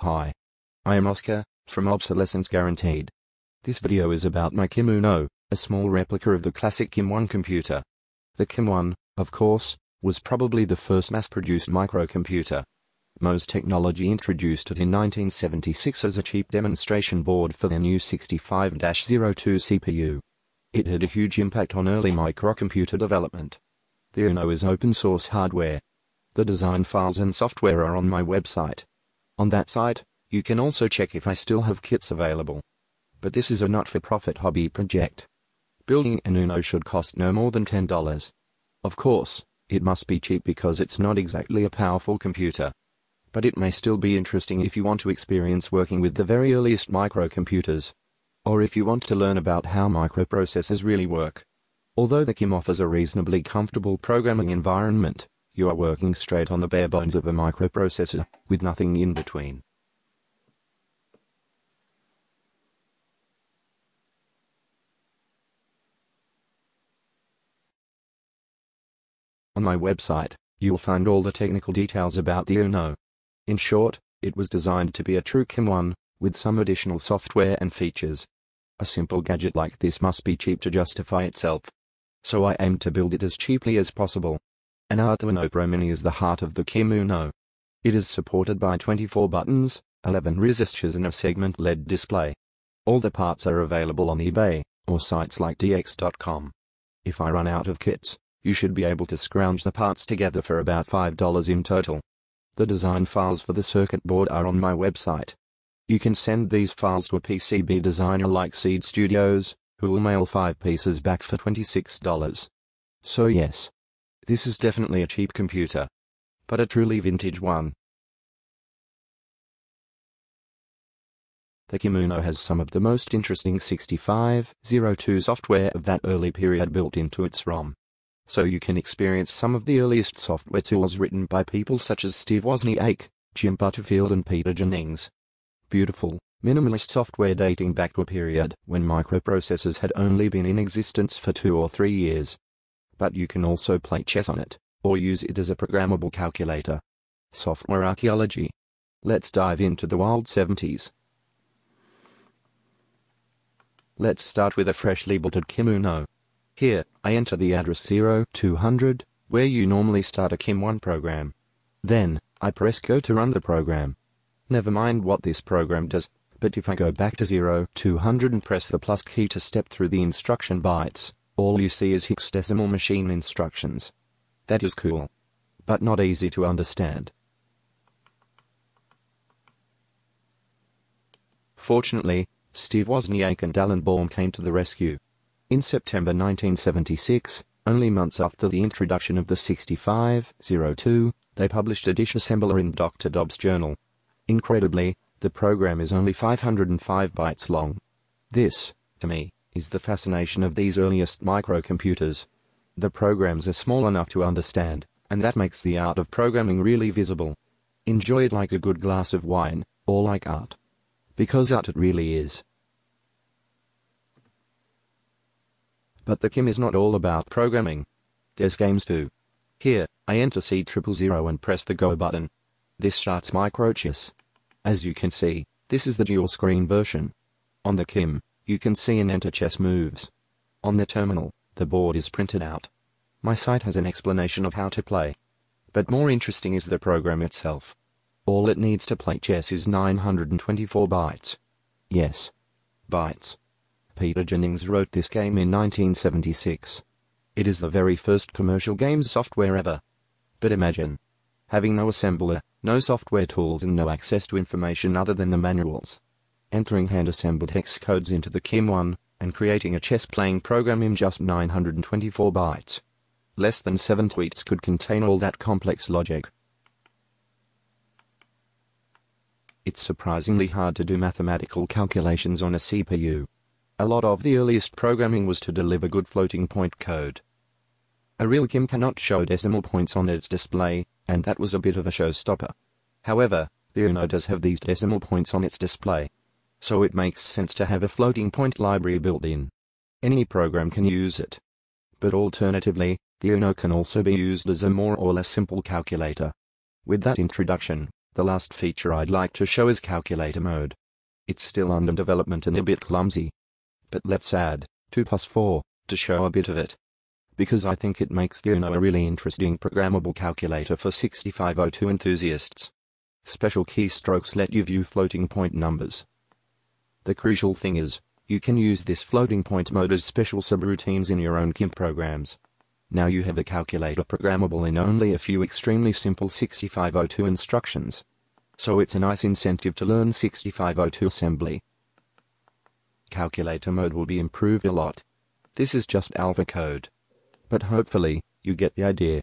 Hi. I am Oscar, from Obsolescence Guaranteed. This video is about my Kim Uno, a small replica of the classic Kim 1 computer. The Kim 1, of course, was probably the first mass-produced microcomputer. MOS Technology introduced it in 1976 as a cheap demonstration board for their new 65-02 CPU. It had a huge impact on early microcomputer development. The Uno is open source hardware. The design files and software are on my website. On that site, you can also check if I still have kits available. But this is a not-for-profit hobby project. Building an Uno should cost no more than $10. Of course, it must be cheap because it's not exactly a powerful computer. But it may still be interesting if you want to experience working with the very earliest microcomputers. Or if you want to learn about how microprocessors really work. Although the Kim offers a reasonably comfortable programming environment, you are working straight on the bare bones of a microprocessor, with nothing in between. On my website, you'll find all the technical details about the Uno. In short, it was designed to be a true Kim 1, with some additional software and features. A simple gadget like this must be cheap to justify itself. So I aimed to build it as cheaply as possible. An Arduino Pro Mini is the heart of the Kim Uno. It is supported by 24 buttons, 11 resistors and a segment LED display. All the parts are available on eBay, or sites like dx.com. If I run out of kits, you should be able to scrounge the parts together for about $5 in total. The design files for the circuit board are on my website. You can send these files to a PCB designer like Seeed Studios, who will mail 5 pieces back for $26. So yes, this is definitely a cheap computer. But a truly vintage one. The Kim Uno has some of the most interesting 6502 software of that early period built into its ROM so you can experience some of the earliest software tools written by people such as Steve Wozniak, Jim Butterfield and Peter Jennings. Beautiful, minimalist software dating back to a period when microprocessors had only been in existence for two or three years. But you can also play chess on it, or use it as a programmable calculator. Software archaeology. Let's dive into the wild 70s. Let's start with a freshly booted Kim Uno. Here, I enter the address 0200, where you normally start a Kim1 program. Then, I press go to run the program. Never mind what this program does, but if I go back to 0200 and press the plus key to step through the instruction bytes, all you see is hexadecimal machine instructions. That is cool. But not easy to understand. Fortunately, Steve Wozniak and Allen Baum came to the rescue. In September 1976, only months after the introduction of the 6502, they published a disassembler in Dr. Dobbs' journal. Incredibly, the program is only 505 bytes long. This, to me, is the fascination of these earliest microcomputers. The programs are small enough to understand, and that makes the art of programming really visible. Enjoy it like a good glass of wine, or like art. Because art it really is. But the Kim is not all about programming. There's games too. Here, I enter C000 and press the go button. This starts microchess. As you can see, this is the dual screen version. On the Kim, you can see and enter chess moves. On the terminal, the board is printed out. My site has an explanation of how to play. But more interesting is the program itself. All it needs to play chess is 924 bytes. Yes. Bytes. Peter Jennings wrote this game in 1976. It is the very first commercial games software ever. But imagine having no assembler, no software tools and no access to information other than the manuals. Entering hand-assembled hex codes into the Kim1 and creating a chess-playing program in just 924 bytes. Less than 7 tweets could contain all that complex logic. It's surprisingly hard to do mathematical calculations on a CPU. A lot of the earliest programming was to deliver good floating point code. A real Kim cannot show decimal points on its display, and that was a bit of a showstopper. However, the Uno does have these decimal points on its display. So it makes sense to have a floating point library built in. Any program can use it. But alternatively, the Uno can also be used as a more or less simple calculator. With that introduction, The last feature I'd like to show is calculator mode. It's still under development and a bit clumsy. But let's add 2 plus 4 to show a bit of it. Because I think it makes the Uno a really interesting programmable calculator for 6502 enthusiasts. Special keystrokes let you view floating point numbers. The crucial thing is, you can use this floating point mode as special subroutines in your own KIM programs. Now you have a calculator programmable in only a few extremely simple 6502 instructions. So it's a nice incentive to learn 6502 assembly. Calculator mode will be improved a lot. This is just alpha code. But hopefully, you get the idea.